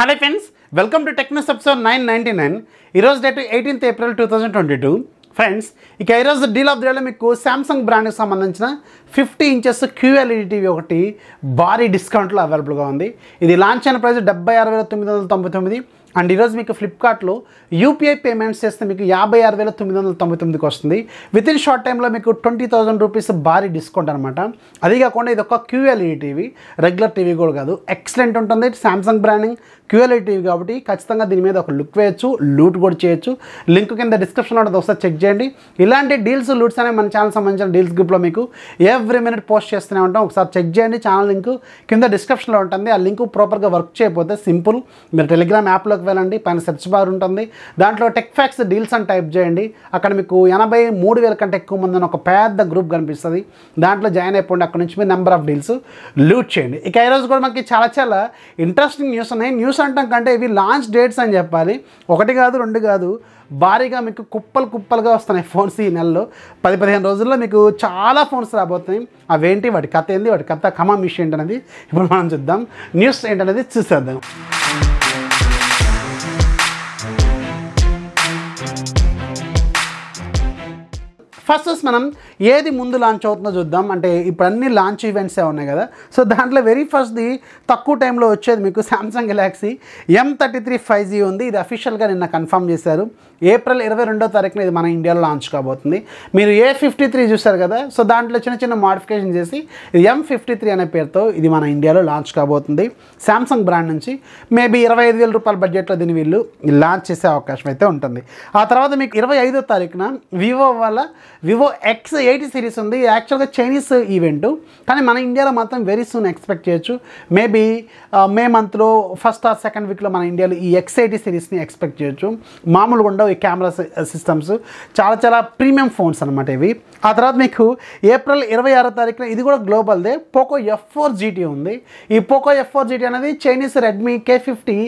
Hello friends welcome to Technos episode nine ninety nine. ఈరోజు date eighteenth April two thousand twenty two friends ఇక ఈరోజు deal of డేలో మీకు Samsung బ్రాండ్కి సంబంధించిన fifty inches QLED TV ఒకటి భారీ డిస్కౌంట్లో అవైలబుల్గా ఉంది. ఇది లాంచ్ అయిన ప్రైస్ డెబ్బై ఆరు వేల తొమ్మిది వందల తొంభై తొమ్మిది. అండ్ ఈరోజు మీకు ఫ్లిప్కార్ట్లో యూపీఐ పేమెంట్స్ చేస్తే మీకు యాభై ఆరు వేల తొమ్మిది వందల తొంభై తొమ్మిదికి వస్తుంది. విత్ ఇన్ షార్ట్ టైంలో మీకు ట్వంటీ థౌసండ్ రూపీస్ భారీ డిస్కౌంట్ అనమాట అది కాకుండా ఇది ఒక క్యూఎల్ఈ టీవీ రెగ్యులర్ టీవీ కూడా కాదు ఎక్సలెంట్ ఉంటుంది. శాంసంగ్ బ్రాండింగ్ క్యూఎల్ఈ టీవీ కాబట్టి ఖచ్చితంగా దీని మీద ఒక లుక్ వేయచ్చు లూట్ కూడా చేయొచ్చు. లింక్ కింద డిస్క్రిప్షన్లో ఉంటుంది ఒకసారి చెక్ చేయండి. ఇలాంటి డీల్స్ లూట్స్ అనేవి మన ఛానల్ సంబంధించిన డీల్స్ గ్రూప్లో మీకు ఎవ్రీ మినిట్ పోస్ట్ చేస్తూనే ఉంటాం. ఒకసారి చెక్ చేయండి ఛానల్ లింక్ కింద డిస్క్రిప్షన్లో ఉంటుంది. ఆ లింక్ ప్రాపర్గా వర్క్ చేయకపోతే సింపుల్ మీరు టెలిగ్రామ్ యాప్లో యాప్లోకి వెళ్ళండి పైన సెర్చ్ బార్ ఉంటుంది. దాంట్లో టెక్ ఫ్యాక్స్ డీల్స్ అని టైప్ చేయండి. అక్కడ మీకు ఎనభై మూడు వేల కంటే ఎక్కువ మంది ఒక పెద్ద గ్రూప్ కనిపిస్తుంది. దాంట్లో జాయిన్ అయిపోండి అక్కడ నుంచి మీ నెంబర్ ఆఫ్ డీల్స్ లూట్ చేయండి. ఇక ఈరోజు కూడా మనకి చాలా చాలా ఇంట్రెస్టింగ్ న్యూస్ ఉన్నాయి. న్యూస్ అంటాం కంటే ఇవి లాంచ్ డేట్స్ అని చెప్పాలి. ఒకటి కాదు రెండు కాదు భారీగా మీకు కుప్పలు కుప్పలుగా వస్తున్నాయి ఫోన్స్ ఈ నెలలో. పది పదిహేను రోజుల్లో మీకు చాలా ఫోన్స్ రాబోతున్నాయి. అవేంటి? వాటి కథ ఏంది? వాటి కథ కమా మిషన్ ఏంటనేది ఇప్పుడు మనం చూద్దాం. న్యూస్ ఏంటనేది చూసేద్దాం. ఫస్ట్ మనం ఏది ముందు లాంచ్ అవుతుందో చూద్దాం. అంటే ఇప్పుడు అన్ని లాంచ్ ఈవెంట్సే ఉన్నాయి కదా. సో దాంట్లో వెరీ ఫస్ట్ది తక్కువ టైంలో వచ్చేది మీకు Samsung Galaxy M thirty three five G ఉంది. ఇది అఫీషియల్గా నిన్న కన్ఫర్మ్ చేశారు. ఏప్రిల్ ఇరవై రెండో తారీఖున ఇది మన ఇండియాలో లాంచ్ కాబోతుంది. మీరు ఏ ఫిఫ్టీ త్రీ చూసారు కదా. సో దాంట్లో చిన్న చిన్న మాడిఫికేషన్ చేసి ఇది ఎం ఫిఫ్టీ త్రీ అనే పేరుతో ఇది మన ఇండియాలో లాంచ్ కాబోతుంది. శాంసంగ్ బ్రాండ్ నుంచి మేబీ ఇరవై ఐదు వేల రూపాయల బడ్జెట్లో దీన్ని వీళ్ళు లాంచ్ చేసే అవకాశం అయితే ఉంటుంది. ఆ తర్వాత మీకు ఇరవై ఐదో తారీఖున వివో వల్ల వివో ఎక్స్ ఎయిటీ సిరీస్ ఉంది. ఇది యాక్చువల్గా చైనీస్ ఈవెంట్ కానీ మన ఇండియాలో మాత్రం వెరీ సూన్ ఎక్స్పెక్ట్ చేయొచ్చు. మేబీ మే మంత్లో ఫస్ట్ ఆర్ సెకండ్ వీక్లో మన ఇండియాలో ఈ ఎక్స్ ఎయిటీ సిరీస్ని ఎక్స్పెక్ట్ చేయొచ్చు. మామూలుగా ఉండవు ఈ కెమెరా సిస్టమ్స్ uh, చాలా చాలా ప్రీమియం ఫోన్స్ అనమాట ఇవి. ఆ తర్వాత మీకు ఏప్రిల్ ఇరవై ఆరో తారీఖున ఇది కూడా గ్లోబల్దే పోకో ఎఫ్ ఫోర్ జీటీ ఉంది. ఈ పోకో ఎఫ్ ఫోర్ జీటీ అనేది Chinese Redmi K fifty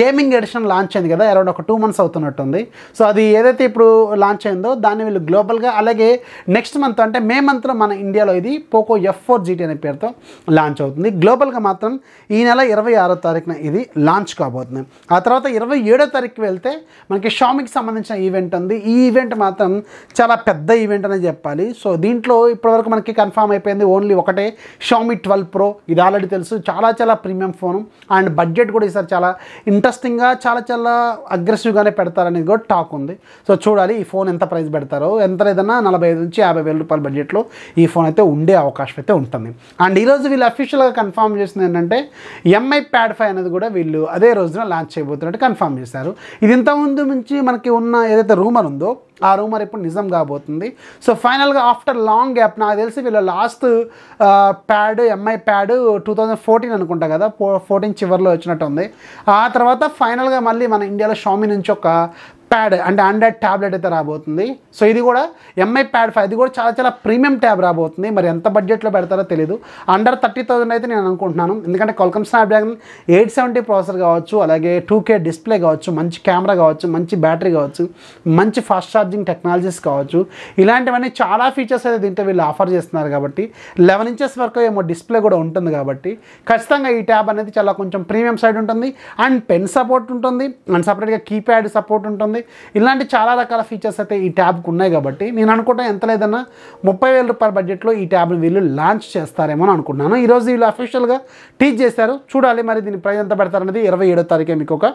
gaming edition launch అయింది కదా అరౌండ్ ఒక టూ మంత్స్ అవుతున్నట్టుంది. సో అది ఏదైతే ఇప్పుడు లాంచ్ అయిందో దాన్ని వీళ్ళు గ్లోబల్గా అలాగే నెక్స్ట్ మంత్ అంటే మే మంత్లో మన ఇండియాలో ఇది పోకో ఎఫ్ ఫోర్ జీటీ అనే పేరుతో లాంచ్ అవుతుంది. గ్లోబల్గా మాత్రం ఈ నెల ఇరవై ఆరో తారీఖున ఇది లాంచ్ కాబోతుంది. ఆ తర్వాత ఇరవై ఏడో తారీఖు వెళ్తే మనకి షామికి సంబంధించిన ఈవెంట్ ఉంది. ఈ ఈవెంట్ మాత్రం చాలా పెద్ద ఈవెంట్ అనే చెప్పాలి. సో దీంట్లో ఇప్పటివరకు మనకి కన్ఫామ్ అయిపోయింది ఓన్లీ ఒకటే షామి ట్వెల్వ్ ప్రో ఇది ఆల్రెడీ తెలుసు. చాలా చాలా ప్రీమియం ఫోన్ అండ్ బడ్జెట్ కూడా ఈసారి చాలా ఇంట్రెస్టింగ్గా చాలా చాలా అగ్రెసివ్గానే పెడతారనేది కూడా టాక్ ఉంది. సో చూడాలి ఈ ఫోన్ ఎంత ప్రైస్ పెడతారో. ఎంత లేదన్నా నలభై ఐదు నుంచి యాభై వేల రూపాయల బడ్జెట్లో ఈ ఫోన్ అయితే ఉండే అవకాశం అయితే ఉంటుంది. అండ్ ఈరోజు వీళ్ళు అఫీషియల్గా కన్ఫర్మ్ చేసింది ఏంటంటే ఎంఐ ప్యాడ్ ఫైవ్ అనేది కూడా వీళ్ళు అదే రోజున లాంచ్ చేయబోతున్నట్టు కన్ఫర్మ్ చేశారు. ఇది ఇంతకుముందు నుంచి మనకి ఉన్న ఏదైతే రూమర్ ఉందో ఆ రూమర్ ఇప్పుడు నిజం కాబోతుంది. సో ఫైనల్గా ఆఫ్టర్ లాంగ్ గ్యాప్ నాకు తెలిసి వీళ్ళ last pad Mi pad two thousand fourteen అనుకుంటా కదా ఫోర్టీన్ చివరిలో వచ్చినట్టు ఉంది. ఆ తర్వాత ఫైనల్గా మళ్ళీ మన ఇండియాలో షామి నుంచి ఒక ప్యాడ్ అంటే ఆండ్రాయిడ్ ట్యాబ్లెట్ అయితే రాబోతుంది. సో ఇది కూడా ఎంఐ ప్యాడ్ ఫైవ్ ఇది కూడా చాలా చాలా ప్రీమియం ట్యాబ్ రాబోతుంది. మరి ఎంత బడ్జెట్లో పెడతారో తెలియదు అండర్ థర్టీ థౌసండ్ అయితే నేను అనుకుంటున్నాను. ఎందుకంటే Qualcomm Snapdragon eight seventy processor కావచ్చు అలాగే టూ కే డిస్ప్లే కావచ్చు మంచి కెమెరా కావచ్చు మంచి బ్యాటరీ కావచ్చు మంచి ఫాస్ట్ ఛార్జింగ్ టెక్నాలజీస్ కావచ్చు. ఇలాంటివన్నీ చాలా ఫీచర్స్ అయితే దీంట్లో వీళ్ళు ఆఫర్ చేస్తున్నారు కాబట్టి లెవెన్ ఇంచెస్ వరకు ఏమో డిస్ప్లే కూడా ఉంటుంది కాబట్టి ఖచ్చితంగా ఈ ట్యాబ్ అనేది చాలా కొంచెం ప్రీమియం సైడ్ ఉంటుంది. అండ్ పెన్ సపోర్ట్ ఉంటుంది. అండ్ సపరేట్గా కీప్యాడ్ సపోర్ట్ ఉంటుంది. ఇలాంటి చాలా రకాల ఫీచర్స్ అయితే ఈ ట్యాబ్కి ఉన్నాయి కాబట్టి నేను అనుకుంటా ఎంత లేదన్నా ముప్పై వేల రూపాయల బడ్జెట్లో ఈ ట్యాబ్ని వీళ్ళు లాంచ్ చేస్తారేమో అని అనుకుంటున్నాను. ఈరోజు వీళ్ళు అఫీషియల్గా టీచ్ చేశారు. చూడాలి మరి దీని ప్రైజ్ ఎంత పెడతారనేది ఇరవై ఏడో తారీఖే మీకు ఒక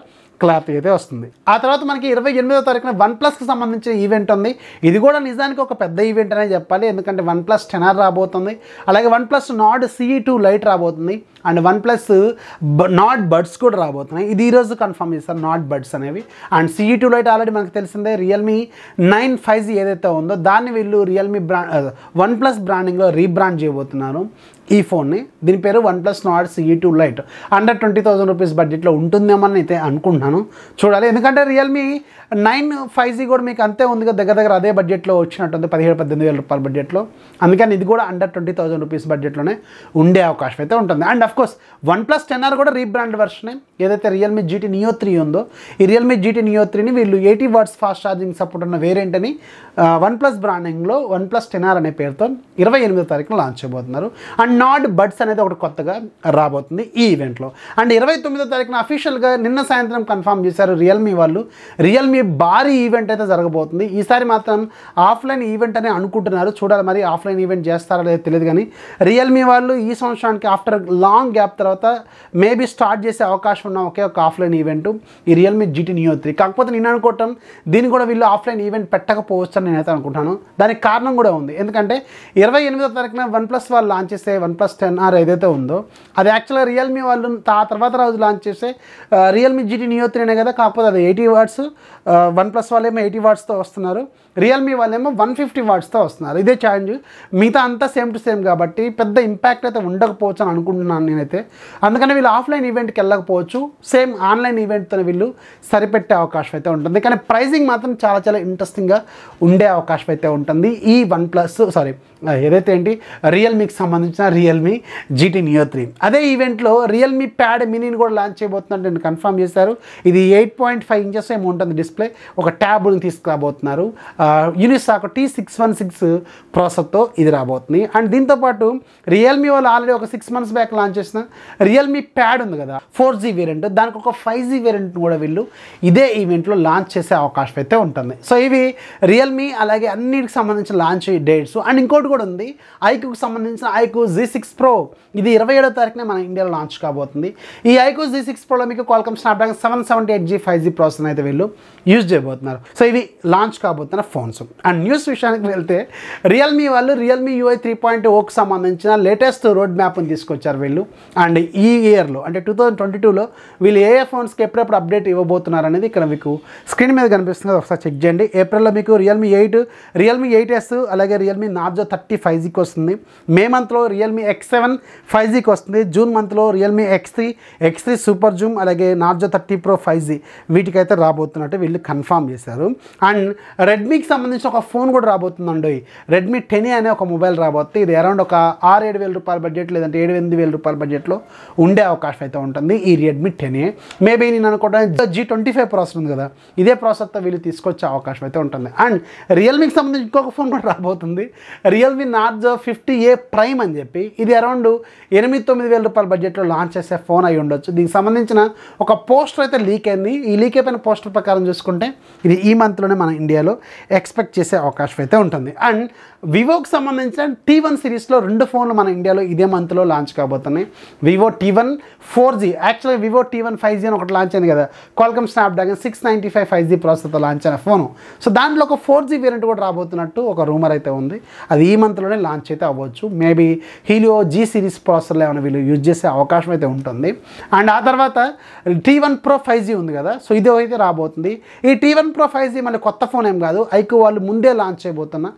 క్లారిటీ అయితే వస్తుంది. ఆ తర్వాత మనకి ఇరవై ఎనిమిదో తారీఖున వన్ ప్లస్కి సంబంధించిన ఈవెంట్ ఉంది. ఇది కూడా నిజానికి ఒక పెద్ద ఈవెంట్ అనే చెప్పాలి. ఎందుకంటే వన్ ప్లస్ టెన్ ఆర్ రాబోతుంది. అలాగే OnePlus Nord CE two lite రాబోతుంది. And OnePlus Nord buds కూడా రాబోతున్నాయి. ఇది ఈరోజు కన్ఫర్మ్ చేస్తారు నాట్ బడ్స్ అనేవి. And CE two lite already మనకు తెలిసిందే. రియల్మీ నైన్ ఫైవ్ జీ ఏదైతే ఉందో దాన్ని వీళ్ళు రియల్మీ బ్రాండ్ వన్ ప్లస్ బ్రాండింగ్లో రీబ్రాండ్ చేయబోతున్నారు. ఈ ఫోన్ని. దీని పేరు OnePlus Nord CE two lite. Under twenty thousand rupees బడ్జెట్లో ఉంటుందేమో అని అయితే అనుకుంటున్నాను. చూడాలి. ఎందుకంటే రియల్మీ నైన్ ఫైవ్ జీ కూడా మీకు అంతే ఉంది కదా దగ్గర దగ్గర అదే బడ్జెట్లో వచ్చినట్టుంది పదిహేడు పద్దెనిమిది వేల రూపాయల బడ్జెట్లో. అందుకని ఇది కూడా అండర్ ట్వంటీ థౌసండ్ రూపీస్ బడ్జెట్లోనే ఉండే అవకాశం అయితే ఉంటుంది. And of course one plus ten R కూడా రీబ్రాండ్ వర్షనే ఏదైతే రియల్మీ జీటీ నియో త్రీ ఉందో ఈ రియల్మీ జీటీ నియో త్రీని వీళ్ళు eighty watts fast charging support ఉన్న వేరియంట్ అని వన్ ప్లస్ బ్రాండింగ్లో వన్ ప్లస్ టెన్ ఆర్ అనే పేరుతో ఇరవై ఎనిమిదో తారీఖున లాంచ్ చేయబోతున్నారు. అండ్ నాట్ బడ్స్ అనేది ఒకటి కొత్తగా రాబోతుంది ఈ ఈవెంట్లో. అండ్ ఇరవై తొమ్మిదో తారీఖున అఫీషియల్గా నిన్న సాయంత్రం కన్ఫర్మ్ చేశారు రియల్మీ వాళ్ళు. రియల్మీ భారీ ఈవెంట్ అయితే జరగబోతుంది. ఈసారి మాత్రం ఆఫ్లైన్ ఈవెంట్ అని అనుకుంటున్నారు. చూడాలి మరి ఆఫ్లైన్ ఈవెంట్ చేస్తారో లేదో తెలియదు కానీ రియల్మీ వాళ్ళు ఈ సంవత్సరానికి ఆఫ్టర్ లాంగ్ గ్యాప్ తర్వాత మేబీ స్టార్ట్ చేసే అవకాశం ఉన్న ఒకే ఒక ఆఫ్లైన్ ఈవెంట్ ఈ రియల్మీ జీటీ నియో త్రీ కాకపోతే నేను అనుకోవటం దీన్ని కూడా వీళ్ళు ఆఫ్లైన్ ఈవెంట్ పెట్టకపోవచ్చు అని నేనైతే అనుకుంటాను దానికి కారణం కూడా ఉంది. ఎందుకంటే ఇరవై ఎనిమిదో తారీఖున వన్ ప్లస్ వాళ్ళు లాంచ్ చేసే వన్ ప్లస్ టెన్ ఆర్ ఏదైతే ఉందో అది యాక్చువల్గా రియల్మీ వాళ్ళు ఆ తర్వాత రోజు లాంచ్ చేసే రియల్మీ జీటీ నియో త్రీనే కదా కాకపోతే అది ఎయిటీ వాట్స్ వన్ ప్లస్ వాళ్ళేమో ఎయిటీ వాట్స్తో వస్తున్నారు. రియల్మీ వాళ్ళేమో వన్ ఫిఫ్టీ వాట్స్తో వస్తున్నారు. ఇదే ఛాలెంజ్ మిగతా అంతా సేమ్ టు సేమ్ కాబట్టి పెద్ద ఇంపాక్ట్ అయితే ఉండకపోవచ్చు అని అనుకుంటున్నాను నేనైతే. అందుకని వీళ్ళు ఆఫ్లైన్ ఈవెంట్కి వెళ్ళకపోవచ్చు. సేమ్ ఆన్లైన్ ఈవెంట్తో వీళ్ళు సరిపెట్టే అవకాశం అయితే ఉంటుంది. కానీ ప్రైజింగ్ మాత్రం చాలా చాలా ఇంట్రెస్టింగ్గా ఉండే అవకాశం అయితే ఉంటుంది. ఈ వన్ ప్లస్ సారీ ఏదైతే ఏంటి రియల్మీకి సంబంధించిన రియల్మీ జీటీ నియో త్రీ అదే ఈవెంట్లో రియల్మీ ప్యాడ్ మినీని కూడా లాంచ్ చేయబోతున్నట్టు నేను కన్ఫర్మ్ చేశారు. ఇది ఎయిట్ పాయింట్ ఫైవ్ ఇంచెస్ ఏమో ఉంటుంది డిస్ప్లే ఒక ట్యాబ్ని తీసుకురాబోతున్నారు. Unisoc T six one six ప్రాసెస్తో ఇది రాబోతుంది అండ్ దీంతోపాటు రియల్మీ వాళ్ళు ఆల్రెడీ ఒక సిక్స్ మంత్స్ బ్యాక్ లాంచ్ చేసిన రియల్మీ ప్యాడ్ ఉంది కదా ఫోర్ జీ వేరియంట్ దానికి ఒక ఫైవ్ జీ వేరియంట్ కూడా వీళ్ళు ఇదే ఈవెంట్లో లాంచ్ చేసే అవకాశం అయితే ఉంటుంది. సో ఇవి రియల్మీ అలాగే అన్నిటికి సంబంధించిన లాంచ్ డేట్స్ అండ్ ఇంకోటి కూడా ఉంది. ఐక్యూకి సంబంధించిన ఐక్యూ జీ సిక్స్ ప్రో ఇది ఇరవై ఏడో తారీఖున మన ఇండియాలో లాంచ్ కాబోతుంది. ఈ ఐకో జీ సిక్స్ ప్రోలో మీకు Qualcomm Snapdragon seven seventy eight G five G process అయితే వీళ్ళు యూజ్ చేయబోతున్నారు. సో ఇవి లాంచ్ కాబోతున్న ఫోన్స్ అండ్ న్యూస్ విషయానికి వెళ్తే రియల్మీ వాళ్ళు రియల్మీ యూఐ త్రీ పాయింట్ ఓకి సంబంధించిన లేటెస్ట్ రోడ్ మ్యాప్ని తీసుకొచ్చారు వీళ్ళు. అండ్ ఈ ఇయర్లో అంటే టూ థౌజండ్ ట్వంటీ టూలో వీళ్ళు ఏ ఏ ఫోన్స్కి ఎప్పుడెప్పుడు అప్డేట్ ఇవ్వబోతున్నారు అనేది ఇక్కడ మీకు స్క్రీన్ మీద కనిపిస్తుంది. ఒకసారి చెక్ చేయండి. ఏప్రిల్లో మీకు Realme eight Realme eight S అలాగే రియల్మీ నార్జో థర్టీ ఫైవ్ జీకి వస్తుంది. మే మంత్లో రియల్మీ ఎక్స్ సెవెన్ ఫైవ్ జీకి వస్తుంది జూన్ మంత్లో Realme X three X three super zoom అలాగే Narzo thirty pro five G వీటికైతే రాబోతున్నట్టు వీళ్ళు కన్ఫర్మ్ చేశారు. అండ్ రెడ్మీకి సంబంధించిన ఒక ఫోన్ కూడా రాబోతుందండి. రెడ్మీ టెన్ అనే ఒక మొబైల్ రాబోతుంది ఇది అరౌండ్ ఒక ఆరు ఏడు వేల రూపాయల బడ్జెట్ లేదంటే ఏడు ఎనిమిది వేల రూపాయల బడ్జెట్లో ఉండే అవకాశం అయితే ఉంటుంది ఈ రెడ్మీ టెన్ ఏ మేబీ నేను అనుకోవడానికి జీ ట్వంటీ ఫైవ్ ప్రాసెస్ ఉంది కదా ఇదే ప్రాసెస్తో వీళ్ళు తీసుకొచ్చే అవకాశం అయితే ఉంటుంది. అండ్ రియల్మీకి సంబంధించి ఇంకొక ఫోన్ కూడా రాబోతుంది. Realme Narzo fifty A prime అని చెప్పి ఇది అరౌండ్ ఎనిమిది తొమ్మిది వేల రూపాయల బడ్జెట్లో లాంచ్ చేసే ఫోన్ అయి ఉండొచ్చు. దీనికి సంబంధించిన ఒక పోస్టర్ అయితే లీక్ అయింది. ఈ లీక్ అయిపోయిన పోస్టర్ ప్రకారం చూసుకుంటే ఇది ఈ మంత్లోనే మన ఇండియాలో ఎక్స్పెక్ట్ చేసే అవకాశం అయితే ఉంటుంది. అండ్ వివోకి సంబంధించిన టీ వన్ సిరీస్లో రెండు ఫోన్లు మన ఇండియాలో ఇదే మంత్లో లాంచ్ కాబోతున్నాయి. Vivo T one four G యాక్చువల్గా Vivo T one five G అని ఒకటి లాంచ్ అయింది కదా. Qualcomm Snapdragon six ninety five five G ప్రాసెస్తో launch అయిన ఫోను సో దాంట్లో ఒక ఫోర్ జీ వేరియంట్ కూడా రాబోతున్నట్టు ఒక రూమర్ అయితే ఉంది. అది ఈ మంత్లోనే లాంచ్ అయితే అవ్వచ్చు. మేబీ హీలియో జీ సిరీస్ ప్రాసెసర్లో ఏమైనా వీళ్ళు యూజ్ చేసే అవకాశం అయితే ఉంటుంది. అండ్ ఆ తర్వాత T one pro five G ఉంది కదా సో ఇది అయితే రాబోతుంది. ఈ T one pro five G మళ్ళీ కొత్త ఫోన్ ఏం కాదు ఐకు వాళ్ళు ముందే లాంచ్ చేయబోతున్న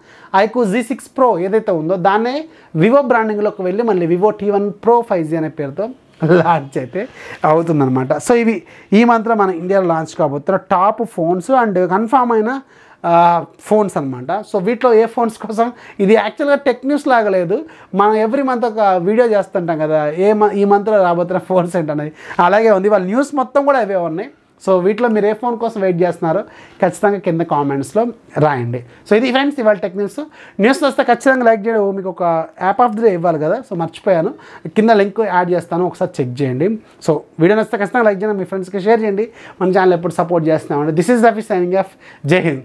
ఐకు జీ సిక్స్ ప్రో ఏదైతే ఉందో దాన్నే వివో బ్రాండింగ్లోకి వెళ్ళి మళ్ళీ Vivo T one pro five G అనే పేరుతో లాంచ్ అయితే అవుతుందన్నమాట. సో ఇవి ఈ మంత్రం మన ఇండియాలో లాంచ్ కాబోతున్న టాప్ ఫోన్స్ అండ్ కన్ఫామ్ అయిన ఫోన్స్ అనమాట సో వీటిలో ఏ ఫోన్స్ కోసం? ఇది యాక్చువల్గా టెక్ న్యూస్ లాగలేదు మనం ఎవ్రీ మంత్ ఒక వీడియో చేస్తుంటాం కదా ఏ మ ఈ మంత్లో రాబోతున్న ఫోన్స్ ఏంటనేది. అలాగే ఉంది. వాళ్ళ న్యూస్ మొత్తం కూడా అవే ఉన్నాయి. సో వీటిలో మీరు ఏ ఫోన్ కోసం వెయిట్ చేస్తున్నారో ఖచ్చితంగా కింద కామెంట్స్లో రాయండి. సో ఇది ఫ్రెండ్స్ ఇవాళ టెక్ న్యూస్ న్యూస్ వస్తే ఖచ్చితంగా లైక్ చేయడం. మీకు ఒక యాప్ ఆఫ్ ది డే ఇవ్వాలి కదా. సో మర్చిపోయాను. కింద లింక్ యాడ్ చేస్తాను. ఒకసారి చెక్ చేయండి. సో వీడియో నచ్చితే ఖచ్చితంగా లైక్ చేయండి. మీ ఫ్రెండ్స్కి షేర్ చేయండి. మన ఛానల్ ఎప్పుడు సపోర్ట్ చేస్తున్నామండి దిస్ ఈస్ దఫీ సైనింగ్ ఆఫ్ జై హింద్